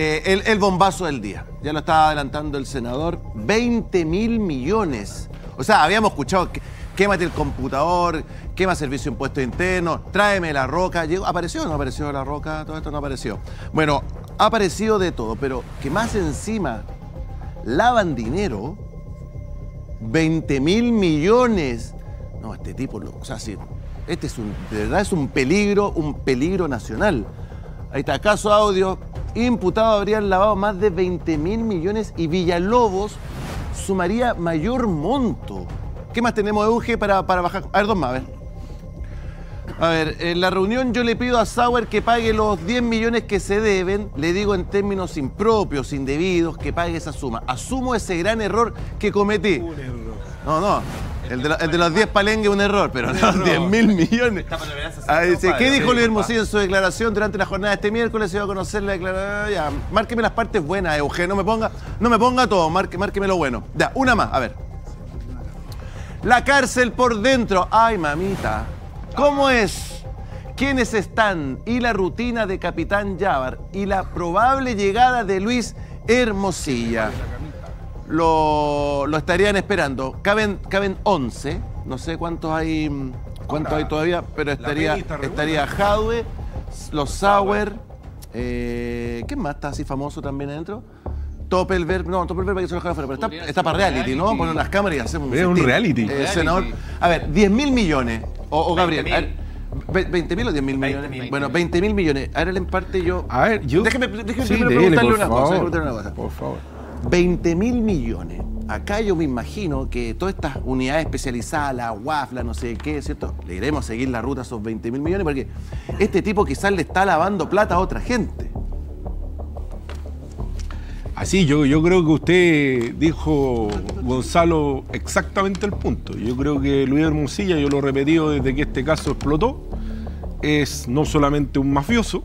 Eh, el, bombazo del día. Ya lo estaba adelantando el senador. 20 mil millones. O sea, habíamos escuchado que quémate el computador, quema servicio de impuestos internos, tráeme la roca. ¿Apareció o no apareció la roca? Todo esto no apareció. Bueno, ha aparecido de todo, pero que más encima lavan dinero, 20 mil millones. No, este tipo, o sea, sí, este es un, de verdad es un peligro, un peligro nacional. Ahí está, caso audio, imputado habrían lavado más de 20 mil millones y Villalobos sumaría mayor monto. ¿Qué más tenemos, Euge, para, para bajar? A ver, dos más, a ver. A ver, en la reunión yo le pido a Sauer que pague los 10 millones que se deben, le digo en términos impropios, indebidos, que pague esa suma. Asumo ese gran error que cometí. No, no, el de, la- el de los 10 palengues es un error, pero los 10 mil millones. Ah, dice, ¿Qué dijo Luis Hermosillo en su declaración durante la jornada de este miércoles? Se iba a conocer la declaración. Ya, márqueme las partes buenas, Eugenio. No me ponga, no me ponga todo, márqueme lo bueno. Ya, una más, a ver. La cárcel por dentro. Ay, mamita. ¿Cómo es? ¿Quiénes están? Y la rutina de Capitán Yavar y la probable llegada de Luis Hermosilla. Lo, lo estarían esperando. Caben, caben 11. No sé cuántos hay, mm, cuántos hay todavía, pero estaría, estaría Jadwe, los Sauer. Eh, ¿Quién más está así famoso también adentro? Doppelberg, no, Doppelberg hay que se lo afuera, pero está, está para reality, ¿no? Poner unas cámaras y hacemos Es un reality. Eh, senador. A ver, 10 mil millones. O, o Gabriel. 20.000. a ver, ve- 20 mil o 10 mil millones. 20.000. Bueno, 20 mil millones. Ahora en parte yo. A ver, yo. Déjeme, déjeme Sí, primero dele, preguntarle una cosa. preguntarle una cosa. Por favor. 20 mil millones. Acá yo me imagino que todas estas unidades especializadas, la UAF, la no sé qué, ¿cierto? Le iremos a seguir la ruta a esos 20 mil millones porque este tipo quizás le está lavando plata a otra gente. Así, yo, yo creo que usted dijo, Gonzalo, exactamente el punto. Yo creo que Luis Hermosilla, yo lo he repetido desde que este caso explotó, es no solamente un mafioso,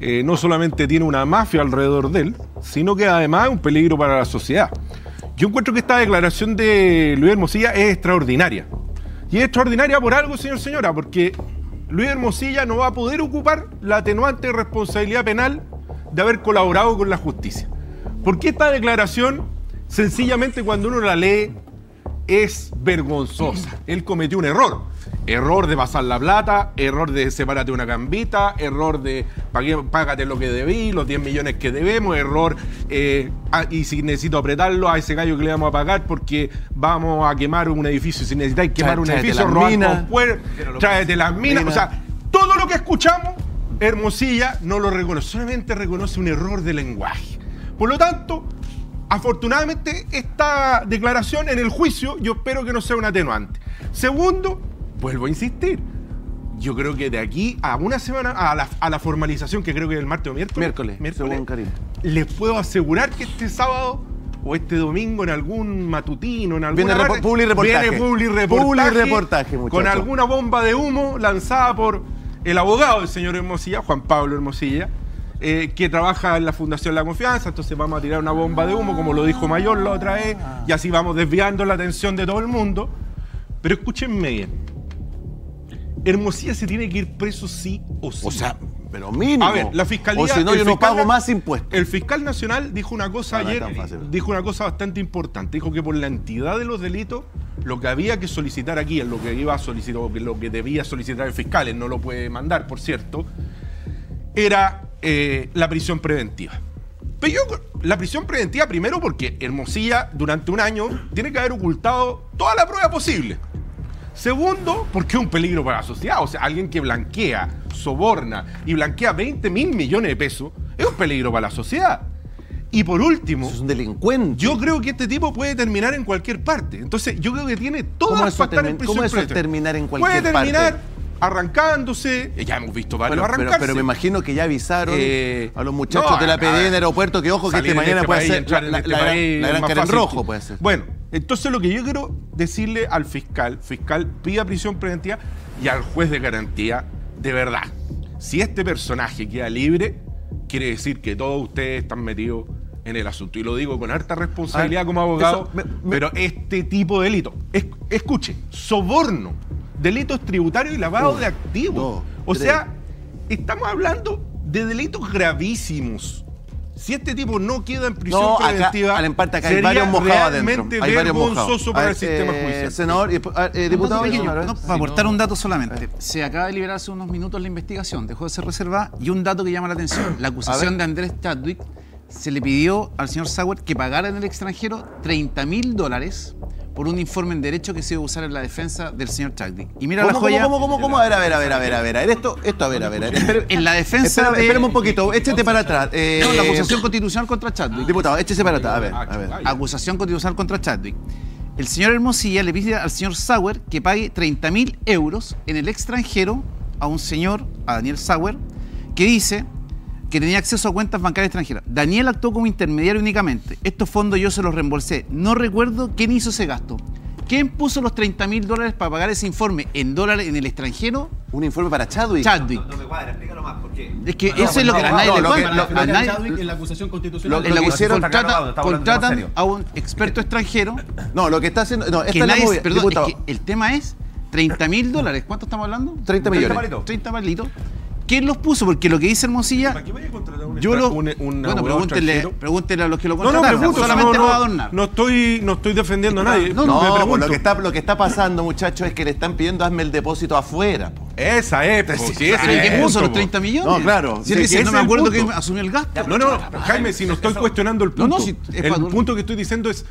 eh, no solamente tiene una mafia alrededor de él, sino que además es un peligro para la sociedad. Yo encuentro que esta declaración de Luis Hermosilla es extraordinaria. Y es extraordinaria por algo, señor señora, porque Luis Hermosilla no va a poder ocupar la atenuante responsabilidad penal de haber colaborado con la justicia. Porque esta declaración, sencillamente cuando uno la lee, es vergonzosa. Él cometió un error. Error de pasar la plata, error de separarte una gambita, error de págate lo que debí, los 10 millones que debemos, error, eh, ah, y si necesito apretarlo a ese gallo que le vamos a pagar porque vamos a quemar un edificio, si necesitáis quemar un edificio, robar tráete las minas, o sea, todo lo que escuchamos, Hermosilla no lo reconoce, solamente reconoce un error de lenguaje. Por lo tanto, afortunadamente, esta declaración en el juicio, yo espero que no sea un atenuante. Segundo, vuelvo a insistir. Yo creo que de aquí a una semana, a la, a la formalización, que creo que es el martes o miércoles. Miércoles, según Karim. Les puedo asegurar que este sábado o este domingo en algún matutino, en alguna Viene repo- parte, publi reportaje. viene publi reportaje, Publi reportaje, con alguna bomba de humo lanzada por el abogado del señor Hermosilla, Juan Pablo Hermosilla, eh, que trabaja en la Fundación La Confianza, entonces vamos a tirar una bomba de humo, como lo dijo Mayor la otra vez, y así vamos desviando la atención de todo el mundo. Pero escúchenme bien, Hermosilla se tiene que ir preso sí o sí. O sea, pero mínimo. A ver, la fiscalía. O si no, yo no pago más impuestos. El fiscal nacional dijo una cosa No, ayer, dijo una cosa bastante importante. Dijo que por la entidad de los delitos, lo que había que solicitar aquí, lo que iba a solicitar, lo que debía solicitar el fiscal, él no lo puede mandar, por cierto, era eh, la prisión preventiva. Pero yo, la prisión preventiva, primero porque Hermosilla durante un año tiene que haber ocultado toda la prueba posible. Segundo, porque es un peligro para la sociedad. O sea, alguien que blanquea, soborna y blanquea 20 mil millones de pesos es un peligro para la sociedad. Y por último, Es un delincuente. yo creo que este tipo puede terminar en cualquier parte. Entonces, yo creo que tiene ¿Cómo todas eso para estar en prisión cómo eso es terminar en cualquier Puede terminar parte? arrancándose. Ya hemos visto varios Bueno, pero, arrancarse. pero me imagino que ya avisaron Eh, a los muchachos no, de la PD en el aeropuerto que ojo que este mañana este puede ser la, este la gran, la gran cara en rojo puede ser. Bueno, entonces lo que yo quiero decirle al fiscal, fiscal pida prisión preventiva y al juez de garantía, de verdad, si este personaje queda libre, quiere decir que todos ustedes están metidos en el asunto. Y lo digo con harta responsabilidad Ah, como abogado, eso me- me- pero este tipo de delito, es- escuche, soborno, delitos tributarios y lavado de activos. o tres. sea, estamos hablando de delitos gravísimos. Si este tipo no queda en prisión No, acá, preventiva, al empate acá hay sería varios mojados adentro. realmente Hay varios mojados. para ver, el sistema eh, judicial. Senador, y, eh, diputado, pequeño, no, ¿eh? para aportar un dato solamente. Se acaba de liberar hace unos minutos la investigación, dejó de ser reservada y un dato que llama la atención. La acusación de Andrés Chadwick se le pidió al señor Sauer que pagara en el extranjero 30 mil dólares por un informe en derecho que se iba a usar en la defensa del señor Chadwick. Y mira la ¿Cómo, joya. cómo, cómo? A ver, a ver, a ver, a ver, a ver. ver, Esto, esto, a ver, a ver. a ver. En la defensa de- espérame un poquito, échate para atrás. eh, No, la acusación constitucional contra Chadwick. Diputado, échese para atrás, a ver, Ah, a ver. vaya. acusación constitucional contra Chadwick. El señor Hermosilla le pide al señor Sauer que pague 30 mil euros en el extranjero a un señor, a Daniel Sauer, que dice que tenía acceso a cuentas bancarias extranjeras. Daniel actuó como intermediario únicamente. Estos fondos yo se los reembolsé. No recuerdo quién hizo ese gasto. ¿Quién puso los 30 mil dólares para pagar ese informe en dólares en el extranjero? Un informe para Chadwick. Chadwick. No me cuadra, explícalo más, ¿por qué? Es que eso es lo que a nadie no, le cuadra. lo- A lo- nadie- Chadwick en la acusación constitucional. Lo- que hicieron- contratan, a un experto extranjero No, lo que está haciendo. No, esta que es la nadie, movida, perdón, es que el tema es 30 mil dólares. ¿Cuánto estamos hablando? 30 millones. palitos. 30 palitos. ¿Quién los puso? Porque lo que dice Hermosilla, ¿Para qué vaya a contratar un yo lo... un- un bueno, pregúntenle, pregúntenle a los que lo No, no, contrataron. pregunto, solamente no, no, adornar. no estoy, no estoy defendiendo a nadie. No, me No, pues pregunto. lo que, está, lo que está pasando, muchachos, es que le están pidiendo hazme el depósito afuera. po. Esa es, po, Sí, si ese ¿Pero es quién puso los punto, 30 po. millones? No, claro. Si él dice, no me acuerdo quién asumió el gasto. No, no, no, Jaime, si no estoy cuestionando el No, punto. no, el punto que estoy diciendo es,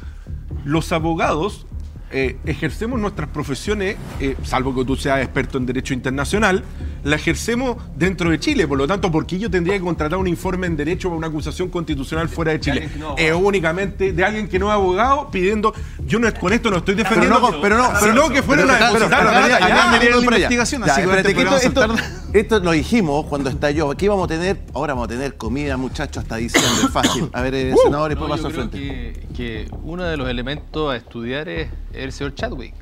los abogados eh, ejercemos nuestras profesiones, eh, salvo que tú seas experto en derecho internacional, la ejercemos dentro de Chile. Por lo tanto, ¿por qué yo tendría que contratar un informe en derecho para una acusación constitucional fuera de Chile? no es únicamente de alguien que no es abogado pidiendo, yo no, con esto no estoy defendiendo, no, pero no, pero- sino que fueron Pero- a pero- depositar pero- la pero- plata acá allá. me dieron la por allá. investigación, esto, lo dijimos cuando estalló. Aquí vamos a tener, ahora vamos a tener comida, muchachos, hasta diciembre. Es fácil. A ver, eh, senador, y después No, paso al frente. que, que uno de los elementos a estudiar es el señor Chadwick.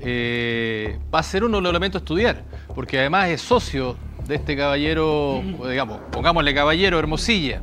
Eh, va a ser los elementos a estudiar, porque además es socio de este caballero, digamos, pongámosle caballero Hermosilla.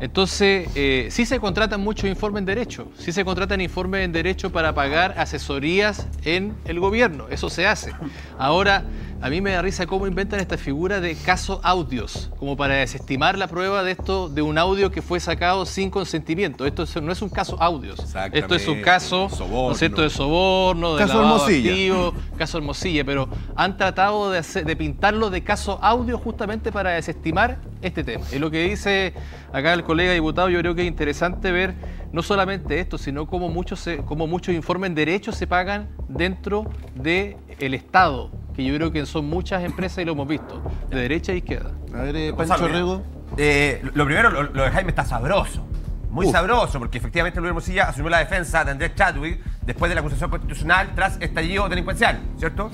Entonces, eh, sí se contratan muchos informes en derecho, sí se contratan informes en derecho para pagar asesorías en el gobierno, eso se hace. Ahora, a mí me da risa cómo inventan esta figura de caso audios, como para desestimar la prueba de esto, de un audio que fue sacado sin consentimiento. Esto es- no es un caso audios, esto es un caso, Soborno. ¿no es cierto?, de soborno, de Caso de Hermosilla. caso Hermosilla, pero han tratado de, hacer- de pintarlo de caso audio justamente para desestimar este tema. Y lo que dice acá el colega diputado, yo creo que es interesante ver no solamente esto, sino cómo muchos, se- cómo muchos informes en derecho se pagan dentro del Estado, que yo creo que son muchas empresas y lo hemos visto, de derecha a izquierda. A ver, eh, Pancho Gonzalo, Rego. eh, lo primero, lo, lo de Jaime está sabroso. Muy sabroso, porque efectivamente Luis Hermosilla asumió la defensa de Andrés Chadwick después de la acusación constitucional tras estallido delincuencial, ¿cierto?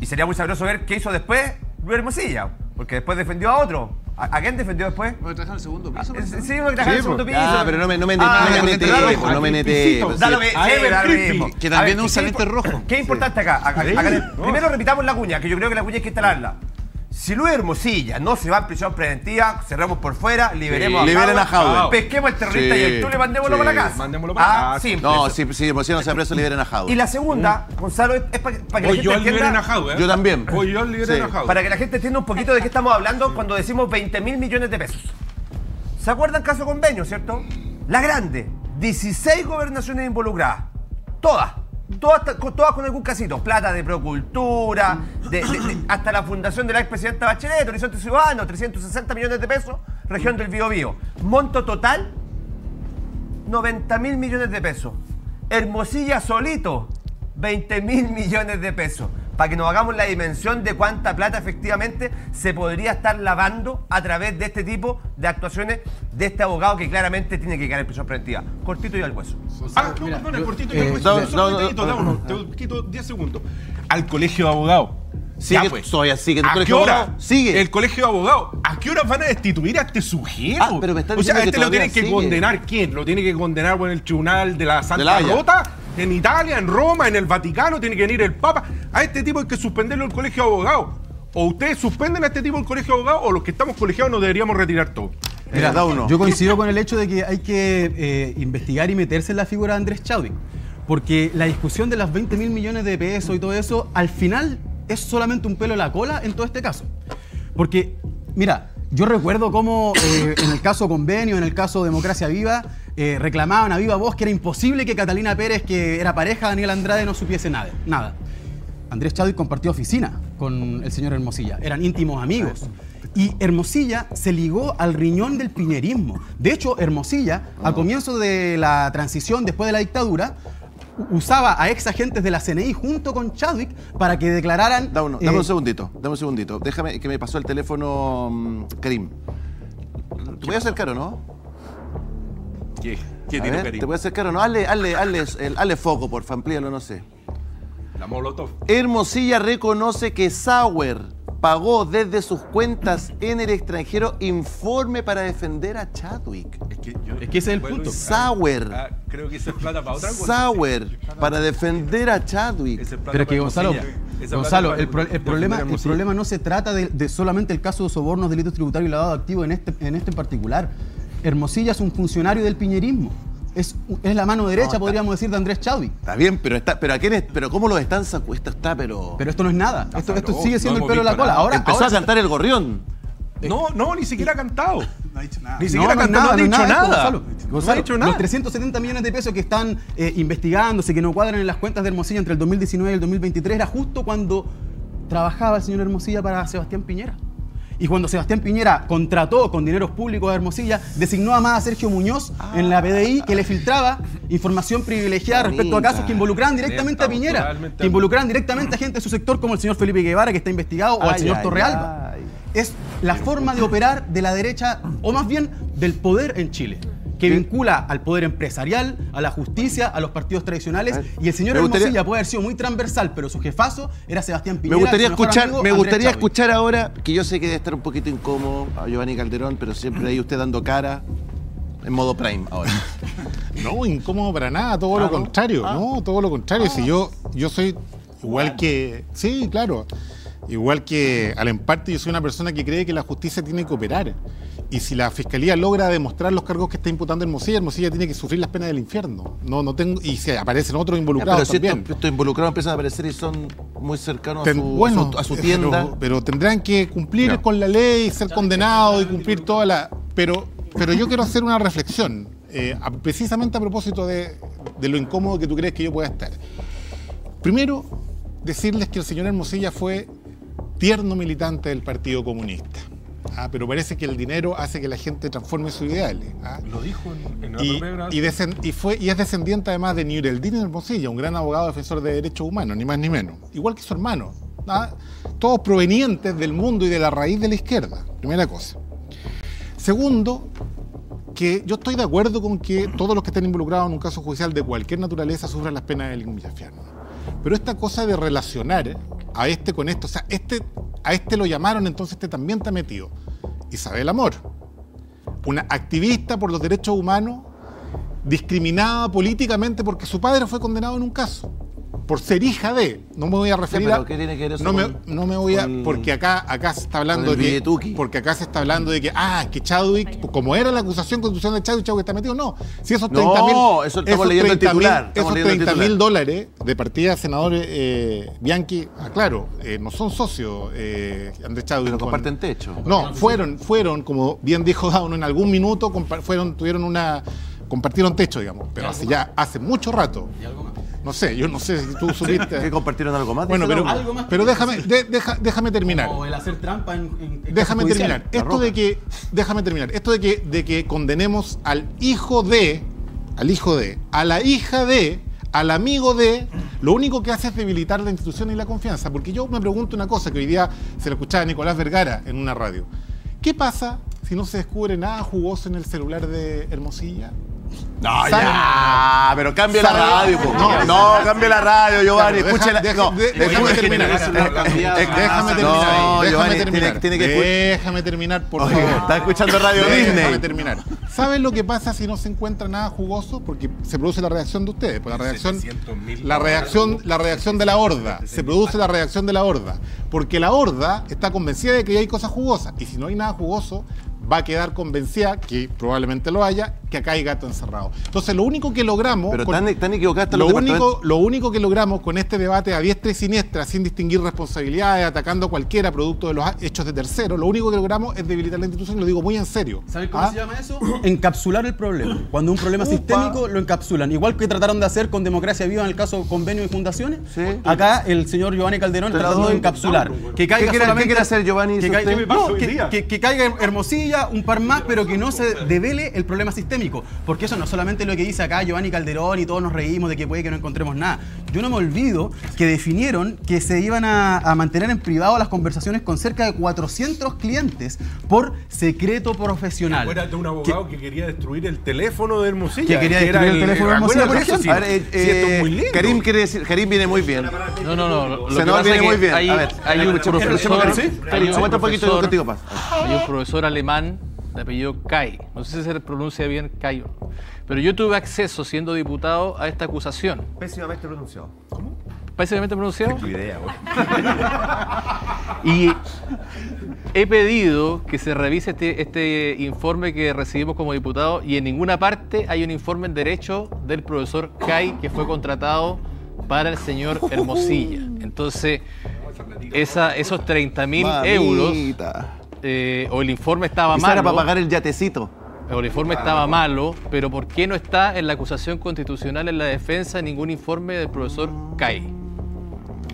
Y sería muy sabroso ver qué hizo después Luis Hermosilla, porque después defendió a otro. ¿A, a quién defendió después? ¿Voy a trabajar en el segundo piso? Sí, trabajaba en el segundo piso. Ah, pero no me- no me- Ah, no me no me nete, Da lo mismo. que también ver, es un ¿qué salente impo- rojo. ¿Qué es importante acá? Primero repitamos la cuña, que yo creo que la cuña hay que instalarla. Si Luis Hermosilla no se va en prisión preventiva, cerramos por fuera, liberemos Sí. a Liberen a Howard. pesquemos al terrorista Sí. y tú le mandémoslo Sí. para la casa. Mandémoslo para ah, casa. simple. No, si, si Hermosilla no sea preso, liberen a Jaude. Y la segunda, Gonzalo, es, para, que la gente yo entienda... a Jaude, ¿eh? Yo también. Voy yo liberen Sí. a Jaude. Para que la gente entienda un poquito de qué estamos hablando cuando decimos 20 mil millones de pesos. ¿Se acuerdan caso convenio, cierto? La grande, 16 gobernaciones involucradas. Todas. Todas, con- todas con algún casito. Plata de Procultura, hasta la fundación de la expresidenta Bachelet, Horizonte Ciudadano, 360 millones de pesos, región del Biobío. Monto total, 90 mil millones de pesos. Hermosilla solito, 20 mil millones de pesos. Para que nos hagamos la dimensión de cuánta plata efectivamente se podría estar lavando a través de este tipo de actuaciones de este abogado que claramente tiene que quedar en prisión preventiva. Cortito y al hueso. Ah, no, perdona, cortito y eh, no. da uno, te quito 10 segundos. Al colegio de abogados. Sigue, Ya, pues. todavía sigue el ¿A qué colegio de hora? abogados. Sigue. El colegio de abogados. ¿A qué hora van a destituir a este sujeto? Ah, pero me están o sea, diciendo que este lo todavía tiene que sigue. condenar quién? ¿Lo tiene que condenar por el tribunal de la Santa De la Haya. Rota? ¿En Italia, en Roma, en el Vaticano? ¿Tiene que venir el Papa? A este tipo hay que suspenderlo el colegio de abogados. O ustedes suspenden a este tipo el colegio de abogados, o los que estamos colegiados nos deberíamos retirar todos. Mira, da uno. Yo coincido con el hecho de que hay que eh, investigar y meterse en la figura de Andrés Chadwick. Porque la discusión de las 20 mil millones de pesos y todo eso, al final es solamente un pelo en la cola en todo este caso. Porque, mira, Yo recuerdo cómo eh, en el caso Convenio, en el caso Democracia Viva, eh, reclamaban a viva voz que era imposible que Catalina Pérez, que era pareja de Daniel Andrade, no supiese nada. nada. Andrés Chadwick compartió oficina con el señor Hermosilla. Eran íntimos amigos. Y Hermosilla se ligó al riñón del piñerismo. De hecho, Hermosilla, al comienzo de la transición, después de la dictadura, usaba a ex agentes de la CNI junto con Chadwick para que declararan. Dame, un- dame eh, un segundito, dame un segundito. Déjame que me pasó el teléfono mm, Karim. ¿Te voy a acercar o no? ¿Qué? ¿Qué A ver? ¿Te a acercar o no? Hazle, hazle, hazle, el- hazle foco, porfa, amplíalo, no sé. La Molotov. Hermosilla reconoce que Sauer pagó desde sus cuentas en el extranjero informe para defender a Chadwick. Es que, yo- Es que ese es el punto. ah, Sauer. ah, creo que esa es plata para otra cosa. Sauer para defender a Chadwick. Es plata Pero es que para Gonzalo, Gonzalo, el, pro- para el problema, el problema no se trata de, de solamente el caso de sobornos, delitos tributarios y lavado de activos en este, en este en particular. Hermosilla es un funcionario del piñerismo. Es, es la mano derecha, está- podríamos decir, de Andrés Chadwick. Está bien, pero está, pero a quién es- pero cómo los están sacando? Esto está, pero. Pero esto no es nada. Esto, esto sigue siendo no el pelo de la cola. Ahora, Empezó ahora a cantar el gorrión. No, no, ni siquiera ha cantado. No ha dicho nada. Ni No, siquiera no, cantado, no ha dicho nada. Gonzalo. No Gonzalo, ha dicho nada. Los 370 millones de pesos que están eh, investigándose, que no cuadran en las cuentas de Hermosilla entre el 2019 y el 2023, era justo cuando trabajaba el señor Hermosilla para Sebastián Piñera. Y cuando Sebastián Piñera contrató con dineros públicos a Hermosilla, designó a más a Sergio Muñoz en la PDI que le filtraba información privilegiada respecto a casos que involucraban directamente a Piñera, que involucraban directamente a gente de su sector como el señor Felipe Guevara, que está investigado, o al Ay, señor ay, Torrealba. ay. es la forma de operar de la derecha, o más bien del poder en Chile, que vincula al poder empresarial, a la justicia, a los partidos tradicionales. Y el señor gustaría- Hermosilla puede haber sido muy transversal, pero su jefazo era Sebastián Piñera. Me gustaría su mejor escuchar, amigo, me gustaría escuchar ahora, que yo sé que debe estar un poquito incómodo a Giovanni Calderón, pero siempre ahí usted dando cara en modo prime ahora. No, incómodo para nada, todo Ah, lo ¿no? contrario, Ah. no, todo lo contrario. Si yo, yo soy igual que, sí, claro, igual que al emparte, yo soy una persona que cree que la justicia tiene que operar. Y si la fiscalía logra demostrar los cargos que está imputando Hermosilla, Hermosilla tiene que sufrir las penas del infierno. No, no tengo, y si aparecen otros involucrados pero si también. estos, estos involucrados empiezan a aparecer y son muy cercanos a su, bueno, a su, a su tienda. Pero, pero tendrán que cumplir con la ley, ser condenados y cumplir toda la. Pero, pero yo quiero hacer una reflexión, eh, precisamente a propósito de, de lo incómodo que tú crees que yo pueda estar. Primero, decirles que el señor Hermosilla fue tierno militante del Partido Comunista. Ah, pero parece que el dinero hace que la gente transforme sus ideales. ah. Lo dijo en, en la Y, propia y, grabación. desen- y fue, y es descendiente además de Nureldin Hermosilla, un gran abogado defensor de derechos humanos, ni más ni menos. Igual que su hermano. ¿ah? Todos provenientes del mundo y de la raíz de la izquierda. Primera cosa. Segundo, que yo estoy de acuerdo con que todos los que estén involucrados en un caso judicial de cualquier naturaleza sufran las penas del infierno. Pero esta cosa de relacionar a este con esto, o sea, este, a este lo llamaron, entonces este también está metido. Isabel Amor, una activista por los derechos humanos, discriminada políticamente porque su padre fue condenado en un caso. Por ser hija de. No me voy a referir pero a. ¿qué tiene que ver eso no, me, no me voy a. Porque acá, acá se está hablando de? Porque acá se está hablando de que. Ah, que Chadwick, como era la acusación constitucional de Chadwick, Chadwick está metido. No. Si esos No, 30 mil. eso estamos leyendo el titular, estamos Esos leyendo el 30 mil dólares de partida senador eh, Bianchi, aclaro, eh, no son socios eh, Andrés Chadwick. Pero con- comparten techo. no, fueron, fueron, como bien dijo Dauno, en algún minuto fueron, tuvieron una, compartieron techo, digamos, pero hace ya, hace mucho rato. No sé, yo no sé si tú ¿Que subiste. compartieron algo más? Bueno, pero. Algo más pero que déjame, de- deja- déjame terminar. Como el hacer trampa en, en- en Déjame terminar. Esto de que, déjame terminar. Esto de que, de que condenemos al hijo de, al hijo de, a la hija de, al amigo de, lo único que hace es debilitar la institución y la confianza. Porque yo me pregunto una cosa que hoy día se lo escuchaba a Nicolás Vergara en una radio. ¿Qué pasa si no se descubre nada jugoso en el celular de Hermosilla? No, ¿Sabe? ya, pero cambie la radio, po. No. No, cambie la radio, Giovanni. Escúchela. no, déjame terminar. Déjame terminar. Déjame terminar. Déjame. Déjame terminar, por favor. Está escuchando Radio Déjame Disney. terminar. ¿Saben lo que pasa si no se encuentra nada jugoso? Porque se produce la reacción de ustedes. Pues la reacción, 700.000 la reacción, la reacción de la horda. Se produce la reacción de la horda. Porque la horda está convencida de que hay cosas jugosas. Y si no hay nada jugoso, va a quedar convencida, que probablemente lo haya, que acá hay gato encerrado. Entonces, lo único que logramos. Pero con- tan, tan equivocados están lo único, lo único que logramos con este debate a diestra y siniestra, sin distinguir responsabilidades, atacando a cualquiera producto de los hechos de terceros, lo único que logramos es debilitar la institución, y lo digo muy en serio. ¿Sabes cómo ¿Ah? se llama eso? Encapsular el problema. Cuando un problema sistémico lo encapsulan. Igual que trataron de hacer con Democracia Viva en el caso convenio y fundaciones. Sí. Acá el señor Giovanni Calderón tratando de encapsular. Que caiga ¿Qué quiere- qué quiere hacer Giovanni, Que caiga, no, que- que caiga Hermosilla, un par más, pero que no se devele el problema sistémico. Porque eso no es solamente lo que dice acá Giovanni Calderón y todos nos reímos de que puede que no encontremos nada. Yo no me olvido que definieron que se iban a, a mantener en privado las conversaciones con cerca de 400 clientes por secreto profesional. Acuérdate un abogado que, quería destruir el teléfono de Hermosilla. Que quería era destruir el teléfono de Hermosilla, por eso, sí. A ver, eh, Sí, esto eh, es muy lindo. Karim quiere decir, Karim viene muy bien. No, no, no. Lo, que pasa viene que muy bien. Hay, A ver, hay un profesor, hay un profesor alemán de apellido Kai. No sé si se pronuncia bien Kai o no. Pero yo tuve acceso, siendo diputado, a esta acusación. Pésimamente pronunciado. Pésimamente pronunciado. Tu idea, güey. Y he pedido que se revise este, este informe que recibimos como diputado y en ninguna parte hay un informe en derecho del profesor Kai que fue contratado para el señor Hermosilla. Entonces, esa, esos 30 mil euros Mamita. Eh, o el informe estaba Esa era para malo, pagar el yatecito. o el informe estaba malo, pero ¿por qué no está en la acusación constitucional en la defensa ningún informe del profesor Kai?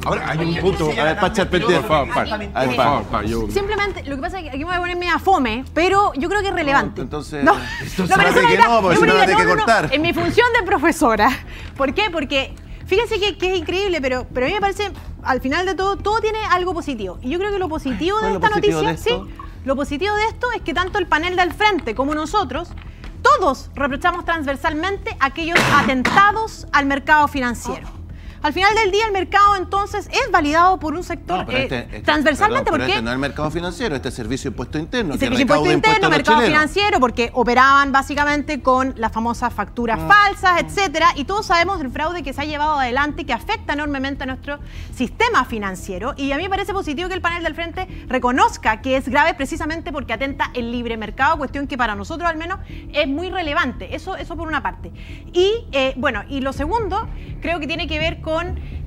Ahora hay un punto. A ver, Pacha. Por favor. A Simplemente, lo que pasa es que aquí me voy a poner media fome, pero yo creo que es relevante. No, entonces- No, entonces no, pero trate eso que era- no, porque yo si no diría, la tiene que cortar. En mi función de profesora. ¿Por qué? Porque fíjense que, que es increíble, pero, pero a mí me parece, al final de todo, todo tiene algo positivo. Y yo creo que lo positivo ¿Cuál de esta positivo noticia, de sí, lo positivo de esto es que tanto el panel del frente como nosotros, todos reprochamos transversalmente aquellos atentados al mercado financiero. Al final del día, el mercado entonces es validado por un sector No, pero eh, este- este- transversalmente. perdón, ¿Por pero qué? Este no es el mercado financiero, este es servicio de impuesto interno. Que servicio impuesto interno, mercado chilenos. financiero, porque operaban básicamente con las famosas facturas Mm. falsas, etcétera, y todos sabemos del fraude que se ha llevado adelante y que afecta enormemente a nuestro sistema financiero. Y a mí me parece positivo que el panel del frente reconozca que es grave precisamente porque atenta el libre mercado, cuestión que para nosotros al menos es muy relevante. Eso, eso por una parte. Y eh, bueno, y lo segundo, creo que tiene que ver con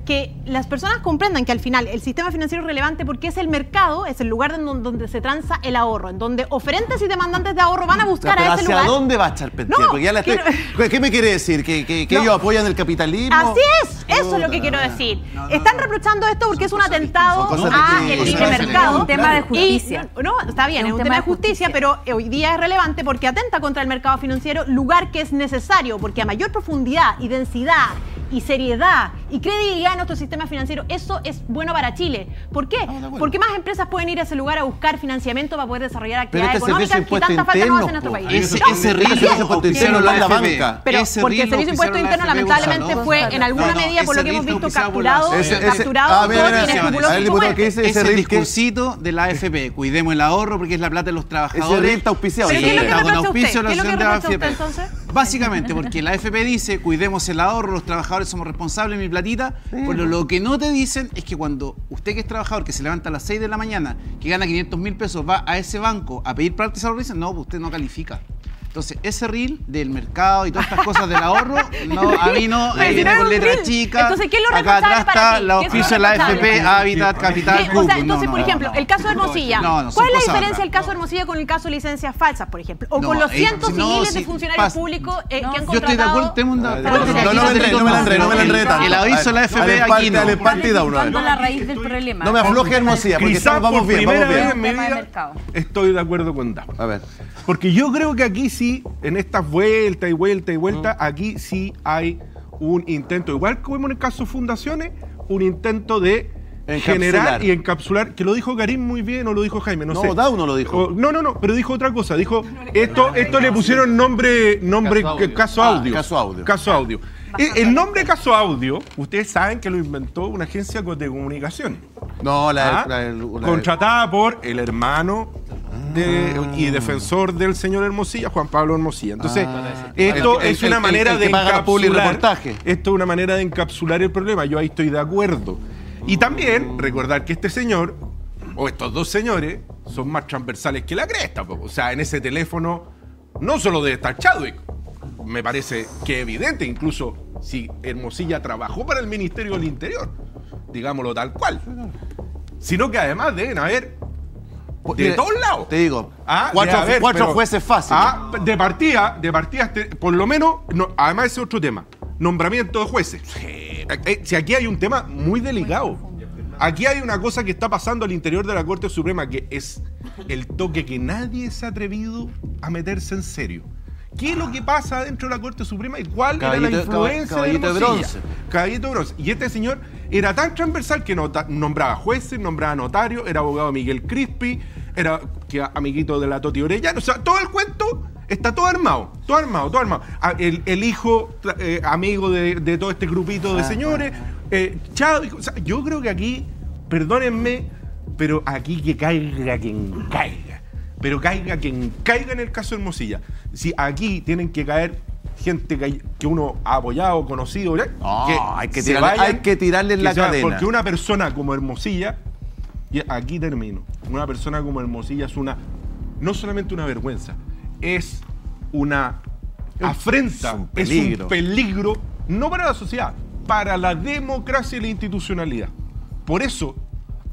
que las personas comprendan que al final el sistema financiero es relevante porque es el mercado, es el lugar en don- donde se transa el ahorro, en donde oferentes y demandantes de ahorro van a buscar Pero a ese ¿hacia lugar. dónde va Charpentier? No, Porque ya la estoy- quiero- ¿Qué me quiere decir? ¿Que, que- que No. ellos apoyan el capitalismo? Así es, eso es lo que quiero decir. Están reprochando esto porque es un atentado a el libre mercado. Es un tema de Y- justicia. no, está bien, es un, tema de justicia, pero hoy día es relevante porque atenta contra el mercado financiero, lugar que es necesario, porque a mayor profundidad y densidad y seriedad y credibilidad en nuestro sistema financiero, eso es bueno para Chile. ¿Por qué? acuerdo. Porque más empresas pueden ir a ese lugar a buscar financiamiento para poder desarrollar actividades este económicas que tanta falta nos hace en interno, nuestro país. Ese, No, ese RIL servicio de impuesto interno la AFP. banca. Pero Ese porque el servicio de impuesto la interno lamentablemente fue en alguna No, no, medida, por lo que hemos visto, por la capturado. Ese- ese- capturado ah, ver, diputado, ¿qué dice? Ese que- discursito de la AFP. Cuidemos el ahorro porque es la plata de los trabajadores. Ese está auspiciado. ¿Pero Sí, qué es lo que reprocha la ¿Qué es lo que usted, entonces? Básicamente, porque la AFP dice, cuidemos el ahorro, los trabajadores somos responsables, mi platita. Pero lo que no te dicen es que cuando usted que es trabajador, que se levanta a las 6 de la mañana, que gana 500 mil pesos, va a ese banco a pedir parte de dicen, no, usted no califica. Entonces, ese reel del mercado y todas estas cosas del ahorro, no, a mí no, Pero eh, si viene con letra reel. chica. Entonces, ¿qué es lo Acá responsable atrás para está la ¿Qué es lo oficio de la? AFP, Habitat, Capital, Sí, o sea, entonces, No, por ejemplo, no. el caso de Hermosilla. No, no, son ¿Cuál es la diferencia del caso de Hermosilla con el caso de licencias falsas, por ejemplo? O con los eh, cientos y miles de funcionarios públicos eh, que han Yo estoy de contratado. acuerdo, tengo un No, dato. no, me la enredé, no me la enredé, no me la enredé tanto. El aviso de la ver, aquí parte, no. y da uno. la raíz del problema. No me afloje Hermosilla, porque vamos bien, vamos bien. estoy de acuerdo con Dapo. A ver. Porque yo creo que aquí sí, en estas vueltas y vueltas y vueltas, aquí sí hay un intento, igual como en el caso de fundaciones, un intento de Encapsular. generar y encapsular, que lo dijo Karim muy bien o lo dijo Jaime, no, No, sé. Dauno lo dijo. O- no, no, no, pero dijo otra cosa, dijo, esto, esto le pusieron nombre, nombre Caso que- audio. caso Ah, audio. caso audio. Caso audio. El, el nombre caso audio, ustedes saben que lo inventó una agencia de comunicación. No, la, ¿Ah? la- la- la- contratada por el hermano de- y defensor del señor Hermosilla, Juan Pablo Hermosilla. Entonces, Ah. esto El- es una el- manera el de encapsular. Esto es una manera de encapsular el problema. Yo ahí estoy de acuerdo. Y también recordar que este señor, o estos dos señores, son más transversales que la cresta. po. O sea, en ese teléfono no solo debe estar Chadwick, me parece que evidente, incluso si Hermosilla trabajó para el Ministerio del Interior, digámoslo tal cual, sino que además deben haber de Mire, todos lados. Te digo, Ah, cuatro, de haber, cuatro pero- jueces fáciles. Ah, de partida, de partida, este- por lo menos, no- además ese otro tema, nombramiento de jueces. Eh, eh, Si aquí hay un tema muy delicado. Aquí hay una cosa que está pasando al interior de la Corte Suprema que es el toque que nadie se ha atrevido a meterse en serio. ¿Qué es lo que pasa dentro de la Corte Suprema y cuál era la Caballito- influencia caballito de de bronce. Caballito de bronce. Y este señor era tan transversal que nota- nombraba jueces, nombraba notarios, era abogado Miguel Crispi, era que, amiguito de la Toti Orellana. O sea, todo el cuento está todo armado, todo armado, todo armado. Ah, El, el hijo, eh, amigo de, de todo este grupito de señores, eh, Chávez. O sea, yo creo que aquí, perdónenme, pero aquí que caiga quien caiga. Pero caiga quien caiga en el caso de Hermosilla. Si aquí tienen que caer gente que, que uno ha apoyado, conocido. No, hay que tirarle- hay que tirarle en que la vayan, cadena. Porque una persona como Hermosilla, y aquí termino, una persona como Hermosilla es una, no solamente una vergüenza, es una afrenta, es un es peligro. un peligro, no para la sociedad, para la democracia y la institucionalidad. Por eso,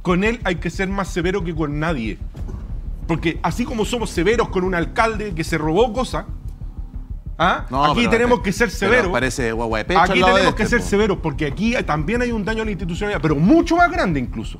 con él hay que ser más severo que con nadie. Porque así como somos severos con un alcalde que se robó cosas, ¿ah? No, aquí pero- tenemos que ser severos. parece guagua de pecho Aquí tenemos que este, ser po. severos porque aquí también hay un daño a la institucionalidad, pero mucho más grande incluso.